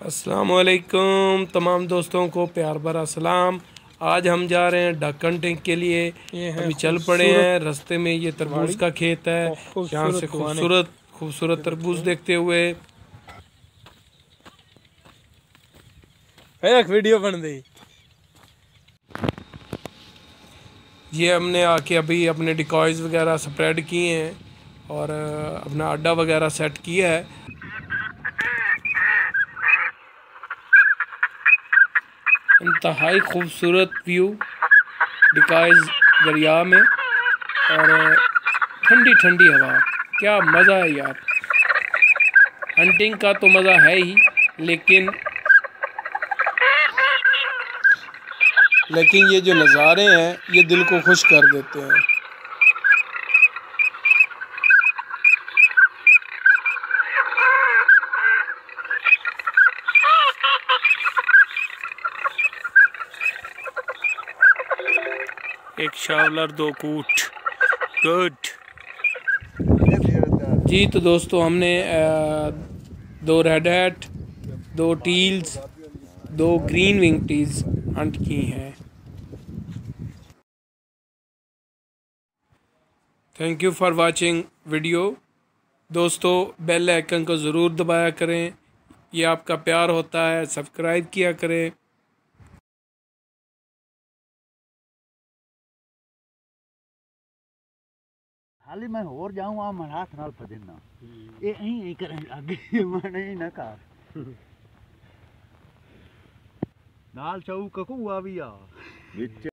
असलकुम तमाम दोस्तों को प्यार भरा सलाम। आज हम जा रहे हैं ढक्कन टैंक के लिए। अभी चल पड़े हैं रास्ते में ये तरबूज का खेत है। यहाँ से खूबसूरत खूबसूरत तरबूज देखते हुए। एक वीडियो बन गई। ये हमने आके अभी अपने डिकॉयज वगैरह स्प्रेड किए हैं और अपना अड्डा वगैरह सेट किया है। इंतहाई खूबसूरत व्यू डिकाइज दरिया में और ठंडी ठंडी हवा। क्या मज़ा है यार। हंटिंग का तो मज़ा है ही, लेकिन लेकिन ये जो नज़ारे हैं, ये दिल को खुश कर देते हैं। एक शावलर, दो कूट। गुड जी तो दोस्तों, हमने दो रेड हैट दो टील्स दो ग्रीन विंग टील्स हंट की हैं। Thank you for watching video दोस्तों बेल आइकन को ज़रूर दबाया करें। ये आपका प्यार होता है सब्सक्राइब किया करें। ਹਾਲੇ ਮੈਂ ਹੋਰ ਜਾਉਂ ਆ ਮੈਂ ਹੱਥ ਨਾਲ ਫੜਨਾ ਇਹ ਐਂ ਐਂ ਕਰਨ ਲੱਗੇ ਮੈਂ ਨਹੀਂ ਨਾ ਕਰ ਨਾਲ ਚੌ ਕਕੂਆ ਵੀ ਆ। ਵਿੱਚ